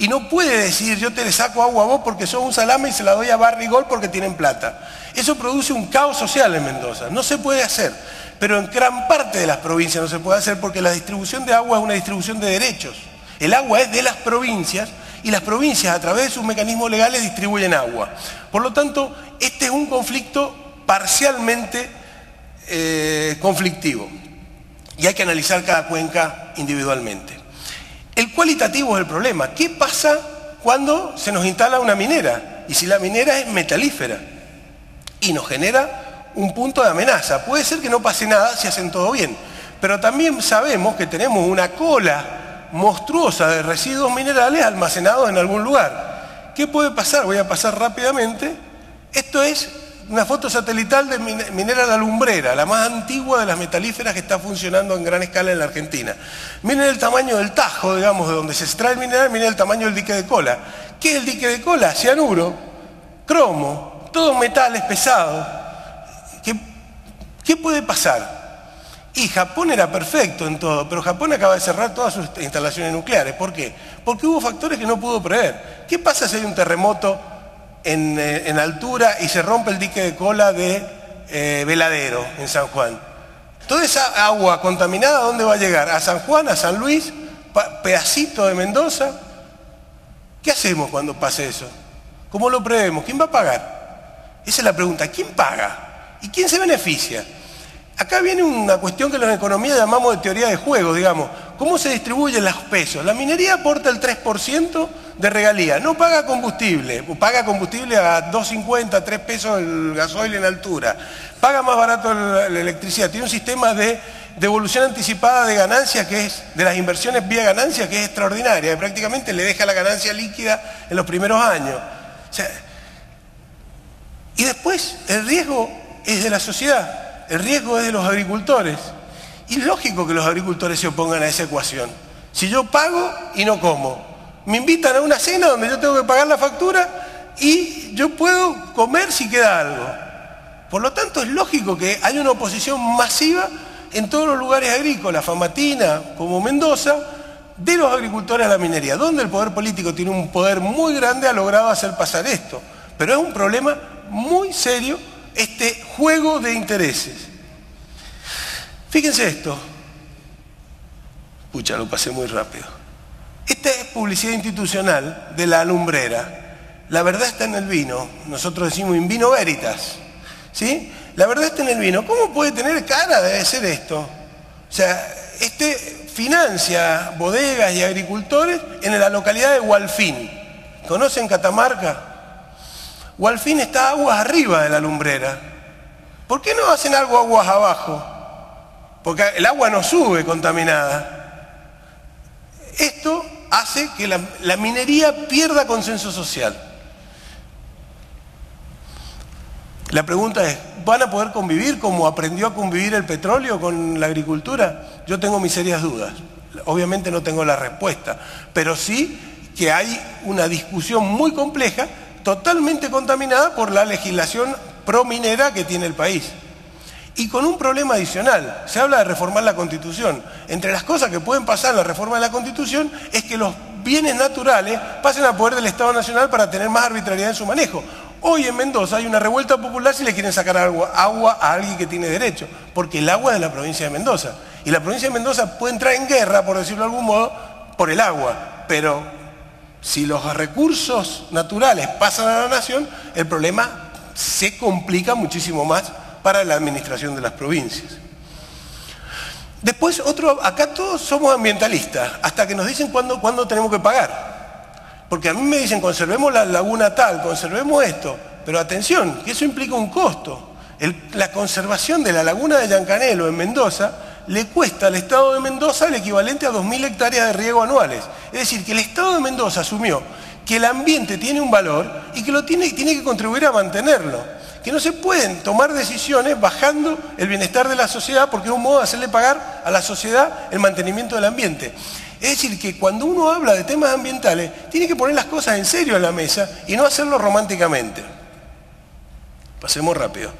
Y no puede decir, yo te le saco agua a vos porque sos un salame y se la doy a Barrigol porque tienen plata. Eso produce un caos social en Mendoza. No se puede hacer. Pero en gran parte de las provincias no se puede hacer porque la distribución de agua es una distribución de derechos. El agua es de las provincias y las provincias a través de sus mecanismos legales distribuyen agua. Por lo tanto, este es un conflicto parcialmente eh, conflictivo y hay que analizar cada cuenca individualmente. El cualitativo es el problema. ¿Qué pasa cuando se nos instala una minera? Y si la minera es metalífera y nos genera un punto de amenaza. Puede ser que no pase nada si hacen todo bien, pero también sabemos que tenemos una cola monstruosa de residuos minerales almacenados en algún lugar. ¿Qué puede pasar? Voy a pasar rápidamente. Esto es una foto satelital de minera La Lumbrera, la más antigua de las metalíferas que está funcionando en gran escala en la Argentina. Miren el tamaño del tajo, digamos, de donde se extrae el mineral, miren el tamaño del dique de cola. ¿Qué es el dique de cola? Cianuro, cromo, todos metales pesados. ¿Qué, ¿Qué puede pasar? Y Japón era perfecto en todo, pero Japón acaba de cerrar todas sus instalaciones nucleares. ¿Por qué? Porque hubo factores que no pudo prever. ¿Qué pasa si hay un terremoto eh, en, altura y se rompe el dique de cola de eh, Veladero, en San Juan. Toda esa agua contaminada, ¿a dónde va a llegar? ¿A San Juan, a San Luis, pedacito de Mendoza? ¿Qué hacemos cuando pase eso? ¿Cómo lo prevemos? ¿Quién va a pagar? Esa es la pregunta. ¿Quién paga? ¿Y quién se beneficia? Acá viene una cuestión que en la economía llamamos de teoría de juego, digamos. ¿Cómo se distribuyen los pesos? La minería aporta el 3% de regalía, no paga combustible, paga combustible a 2.50, 3 pesos el gasoil en altura, paga más barato la electricidad, tiene un sistema de devolución anticipada de ganancias que es, de las inversiones vía ganancias que es extraordinaria, que prácticamente le deja la ganancia líquida en los primeros años. y después el riesgo es de la sociedad el riesgo es de los agricultores. Y lógico que los agricultores se opongan a esa ecuación. Si yo pago y no como, me invitan a una cena donde yo tengo que pagar la factura y yo puedo comer si queda algo. Por lo tanto, es lógico que haya una oposición masiva en todos los lugares agrícolas, Famatina, como Mendoza, de los agricultores a la minería, donde el poder político tiene un poder muy grande, ha logrado hacer pasar esto. Pero es un problema muy serio este juego de intereses. Fíjense esto. Pucha, lo pasé muy rápido. Esta es publicidad institucional de la alumbrera. La verdad está en el vino. Nosotros decimos in vino veritas. ¿Sí? La verdad está en el vino. ¿Cómo puede tener cara de ser esto? O sea, este financia bodegas y agricultores en la localidad de Hualfín. ¿Conocen Catamarca? o al fin está aguas arriba de la lumbrera. ¿Por qué no hacen algo aguas abajo? Porque el agua no sube contaminada. Esto hace que la, minería pierda consenso social. La pregunta es, ¿van a poder convivir como aprendió a convivir el petróleo con la agricultura? Yo tengo mis serias dudas. Obviamente no tengo la respuesta, pero sí que hay una discusión muy compleja totalmente contaminada por la legislación prominera que tiene el país. Y con un problema adicional, se habla de reformar la Constitución. Entre las cosas que pueden pasar en la reforma de la Constitución es que los bienes naturales pasen a poder del Estado Nacional para tener más arbitrariedad en su manejo. Hoy en Mendoza hay una revuelta popular si le quieren sacar agua, agua a alguien que tiene derecho, porque el agua es de la provincia de Mendoza. Y la provincia de Mendoza puede entrar en guerra, por decirlo de algún modo, por el agua, pero si los recursos naturales pasan a la nación, el problema se complica muchísimo más para la administración de las provincias. Después, otro, acá todos somos ambientalistas, hasta que nos dicen cuándo, tenemos que pagar. Porque a mí me dicen, conservemos la laguna tal, conservemos esto, pero atención, que eso implica un costo. la conservación de la laguna de Yancanelo en Mendoza le cuesta al Estado de Mendoza el equivalente a 2.000 hectáreas de riego anuales. Es decir, que el Estado de Mendoza asumió que el ambiente tiene un valor y que lo tiene, tiene que contribuir a mantenerlo. Que no se pueden tomar decisiones bajando el bienestar de la sociedad porque es un modo de hacerle pagar a la sociedad el mantenimiento del ambiente. Es decir, que cuando uno habla de temas ambientales, tiene que poner las cosas en serio en la mesa y no hacerlo románticamente. Pasemos rápido.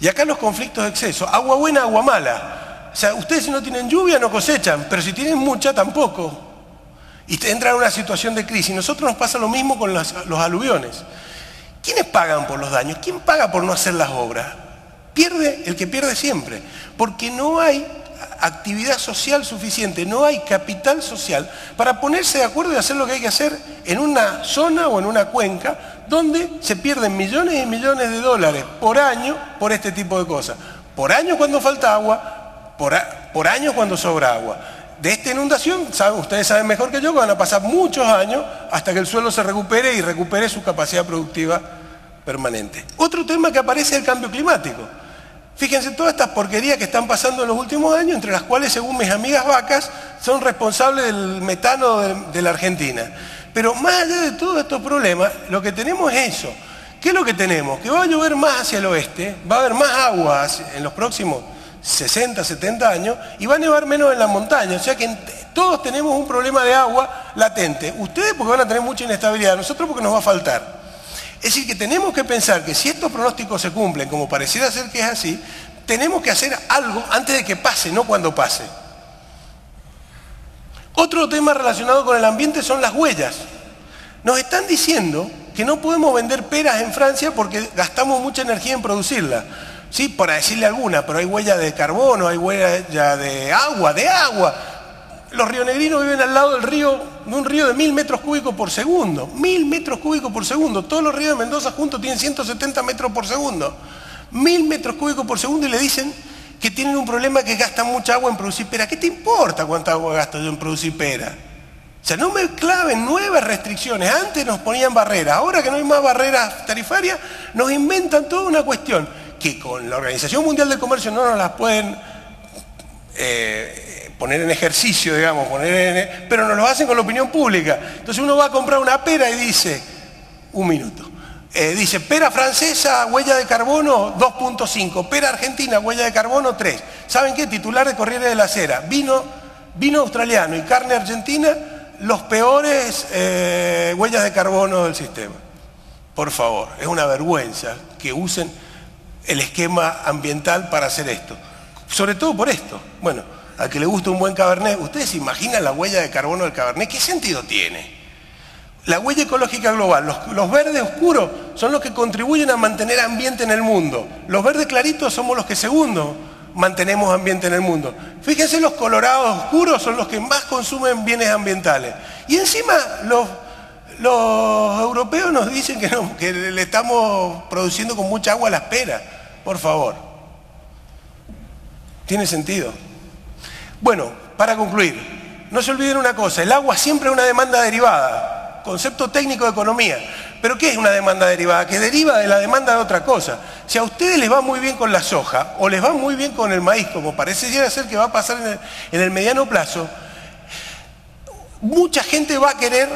Y acá los conflictos de exceso. Agua buena, agua mala. O sea, ustedes si no tienen lluvia no cosechan, pero si tienen mucha tampoco. Y entra en una situación de crisis. Nosotros nos pasa lo mismo con los, los aluviones. ¿Quiénes pagan por los daños? ¿Quién paga por no hacer las obras? Pierde el que pierde siempre, porque no hay actividad social suficiente, no hay capital social para ponerse de acuerdo y hacer lo que hay que hacer en una zona o en una cuenca donde se pierden millones y millones de dólares por año por este tipo de cosas. Por año cuando falta agua, por, por año cuando sobra agua. De esta inundación, ustedes saben mejor que yo que van a pasar muchos años hasta que el suelo se recupere y recupere su capacidad productiva permanente. Otro tema que aparece es el cambio climático. Fíjense todas estas porquerías que están pasando en los últimos años, entre las cuales, según mis amigas vacas, son responsables del metano de, la Argentina. Pero más allá de todos estos problemas, lo que tenemos es eso. ¿Qué es lo que tenemos? Que va a llover más hacia el oeste, va a haber más agua en los próximos 60, 70 años y va a nevar menos en la montaña. O sea que todos tenemos un problema de agua latente. Ustedes porque van a tener mucha inestabilidad, nosotros porque nos va a faltar. Es decir, que tenemos que pensar que si estos pronósticos se cumplen, como pareciera ser que es así, tenemos que hacer algo antes de que pase, no cuando pase. Otro tema relacionado con el ambiente son las huellas. Nos están diciendo que no podemos vender peras en Francia porque gastamos mucha energía en producirlas. Sí, para decirle alguna, pero hay huella de carbono, hay huella de agua, de agua. Los rionegrinos viven al lado del río, de un río de mil metros cúbicos por segundo. Mil metros cúbicos por segundo. Todos los ríos de Mendoza juntos tienen 170 metros por segundo. Mil metros cúbicos por segundo y le dicen que tienen un problema que gastan mucha agua en producir pera. ¿Qué te importa cuánta agua gasto yo en producir pera? O sea, no me claven nuevas restricciones. Antes nos ponían barreras. Ahora que no hay más barreras tarifarias, nos inventan toda una cuestión que con la Organización Mundial del Comercio no nos las pueden... Eh, poner en ejercicio, digamos, poner pero no lo hacen con la opinión pública. Entonces uno va a comprar una pera y dice, un minuto, eh, dice, pera francesa, huella de carbono 2.5, pera argentina, huella de carbono 3. ¿Saben qué? Titular de Corriere de la Cera, vino, vino australiano y carne argentina, los peores eh, huellas de carbono del sistema. Por favor, es una vergüenza que usen el esquema ambiental para hacer esto. Sobre todo por esto. Bueno, a que le gusta un buen cabernet, ¿ustedes se imaginan la huella de carbono del cabernet? ¿Qué sentido tiene? La huella ecológica global, los, verdes oscuros son los que contribuyen a mantener ambiente en el mundo. Los verdes claritos somos los que segundo mantenemos ambiente en el mundo. Fíjense, los colorados oscuros son los que más consumen bienes ambientales. Y encima los, los europeos nos dicen que, le estamos produciendo con mucha agua la espera. Por favor. ¿Tiene sentido? Bueno, para concluir, no se olviden una cosa, el agua siempre es una demanda derivada, concepto técnico de economía. Pero ¿qué es una demanda derivada? Que deriva de la demanda de otra cosa. Si a ustedes les va muy bien con la soja o les va muy bien con el maíz, como parece ser que va a pasar en el mediano plazo, mucha gente va a querer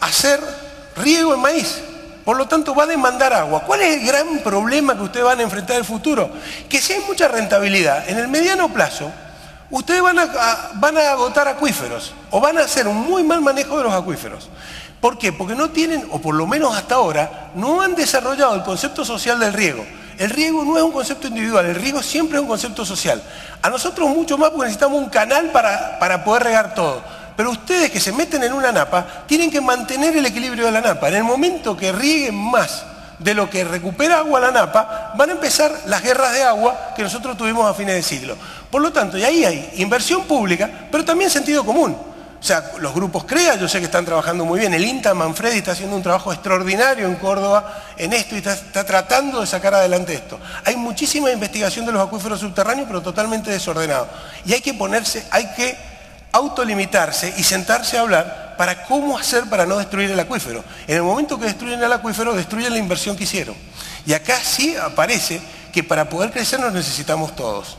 hacer riego en maíz. Por lo tanto, va a demandar agua. ¿Cuál es el gran problema que ustedes van a enfrentar en el futuro? Que si hay mucha rentabilidad, en el mediano plazo, ustedes van a, van a agotar acuíferos o van a hacer un muy mal manejo de los acuíferos. ¿Por qué? Porque no tienen, o por lo menos hasta ahora, no han desarrollado el concepto social del riego. El riego no es un concepto individual, el riego siempre es un concepto social. A nosotros mucho más porque necesitamos un canal para, para poder regar todo. Pero ustedes que se meten en una napa tienen que mantener el equilibrio de la napa. En el momento que rieguen más de lo que recupera agua la napa, van a empezar las guerras de agua que nosotros tuvimos a fines de siglo. Por lo tanto, y ahí hay inversión pública, pero también sentido común. O sea, los grupos CREA, yo sé que están trabajando muy bien. El INTA Manfredi está haciendo un trabajo extraordinario en Córdoba en esto y está, está, tratando de sacar adelante esto. Hay muchísima investigación de los acuíferos subterráneos, pero totalmente desordenado. Y hay que ponerse, hay que autolimitarse y sentarse a hablar para cómo hacer para no destruir el acuífero. En el momento que destruyen el acuífero, destruyen la inversión que hicieron. Y acá sí aparece que para poder crecer nos necesitamos todos.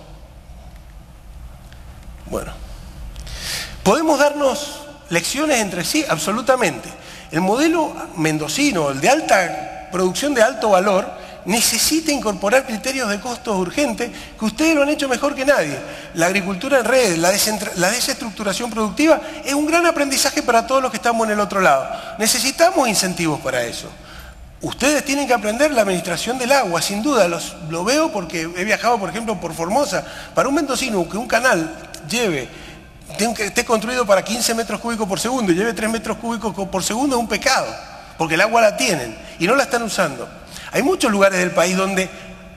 Bueno, ¿podemos darnos lecciones entre sí? Absolutamente. El modelo mendocino, el de alta producción de alto valor, necesita incorporar criterios de costos urgentes que ustedes lo han hecho mejor que nadie. La agricultura en la, la, desestructuración productiva es un gran aprendizaje para todos los que estamos en el otro lado. Necesitamos incentivos para eso. Ustedes tienen que aprender la administración del agua, sin duda, los, lo veo porque he viajado, por ejemplo, por Formosa. Para un mendocino que un canal lleve que esté construido para 15 metros cúbicos por segundo y lleve 3 metros cúbicos por segundo es un pecado, porque el agua la tienen y no la están usando. Hay muchos lugares del país donde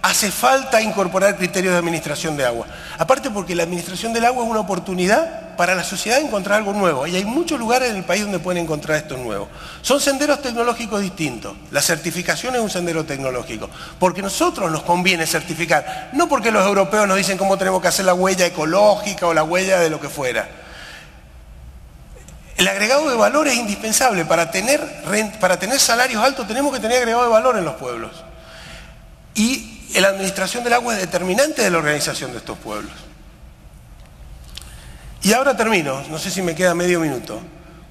hace falta incorporar criterios de administración de agua. Aparte porque la administración del agua es una oportunidad para la sociedad encontrar algo nuevo. Y hay muchos lugares en el país donde pueden encontrar esto nuevo. Son senderos tecnológicos distintos. La certificación es un sendero tecnológico. Porque nosotros nos conviene certificar. No porque los europeos nos dicen cómo tenemos que hacer la huella ecológica o la huella de lo que fuera. El agregado de valor es indispensable. Para tener, para tener salarios altos tenemos que tener agregado de valor en los pueblos. Y la administración del agua es determinante de la organización de estos pueblos. Y ahora termino, no sé si me queda medio minuto.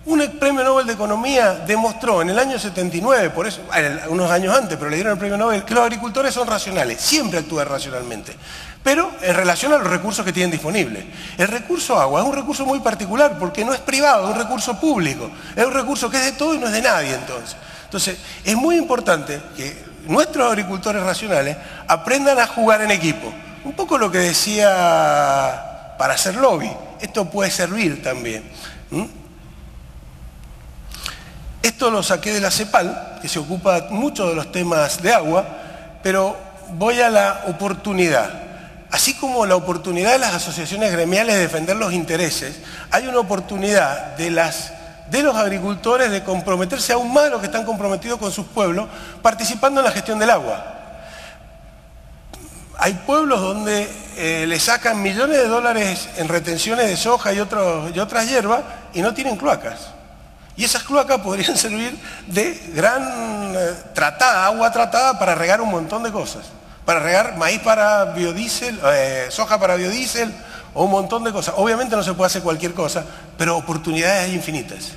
Un premio Nobel de Economía demostró en el año 79, por eso, unos años antes, pero le dieron el premio Nobel, que los agricultores son racionales, siempre actúan racionalmente, pero en relación a los recursos que tienen disponibles. El recurso agua es un recurso muy particular porque no es privado, es un recurso público, es un recurso que es de todo y no es de nadie entonces. Entonces, es muy importante que nuestros agricultores racionales aprendan a jugar en equipo. Un poco lo que decía para hacer lobby. Esto puede servir también. Esto lo saqué de la CEPAL, que se ocupa mucho de los temas de agua, pero voy a la oportunidad. Así como la oportunidad de las asociaciones gremiales de defender los intereses, hay una oportunidad de los agricultores de comprometerse aún más de lo que están comprometidos con sus pueblos, participando en la gestión del agua. Hay pueblos donde eh, le sacan millones de dólares en retenciones de soja y, y otras hierbas y no tienen cloacas. Y esas cloacas podrían servir de gran eh, tratada, agua tratada para regar un montón de cosas. Para regar maíz para biodiesel, eh, soja para biodiesel, o un montón de cosas. Obviamente no se puede hacer cualquier cosa, pero oportunidades hay infinitas.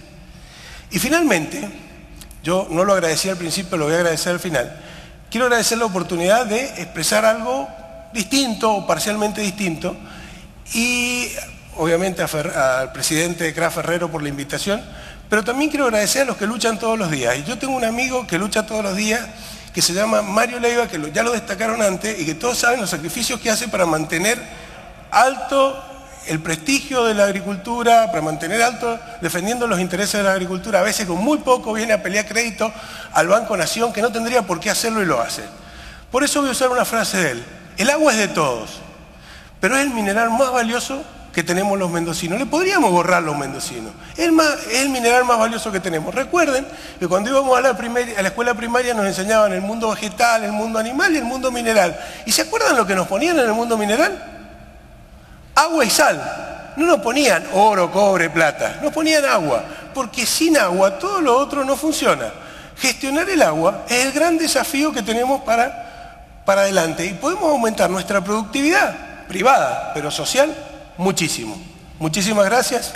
Y finalmente, yo no lo agradecí al principio, lo voy a agradecer al final, quiero agradecer la oportunidad de expresar algo distinto o parcialmente distinto y obviamente al presidente de Craft Ferrero por la invitación, pero también quiero agradecer a los que luchan todos los días. Y yo tengo un amigo que lucha todos los días que se llama Mario Leiva, que ya lo destacaron antes y que todos saben los sacrificios que hace para mantener alto el prestigio de la agricultura, para mantener alto, defendiendo los intereses de la agricultura, a veces con muy poco viene a pelear crédito al Banco Nación, que no tendría por qué hacerlo y lo hace. Por eso voy a usar una frase de él. El agua es de todos, pero es el mineral más valioso que tenemos los mendocinos. Le podríamos borrar los mendocinos. Es, es el mineral más valioso que tenemos. Recuerden que cuando íbamos a la, a la escuela primaria nos enseñaban el mundo vegetal, el mundo animal y el mundo mineral. ¿Y se acuerdan lo que nos ponían en el mundo mineral? agua y sal. No nos ponían oro, cobre, plata, nos ponían agua, porque sin agua todo lo otro no funciona. Gestionar el agua es el gran desafío que tenemos para, para adelante y podemos aumentar nuestra productividad privada, pero social, muchísimo. Muchísimas gracias.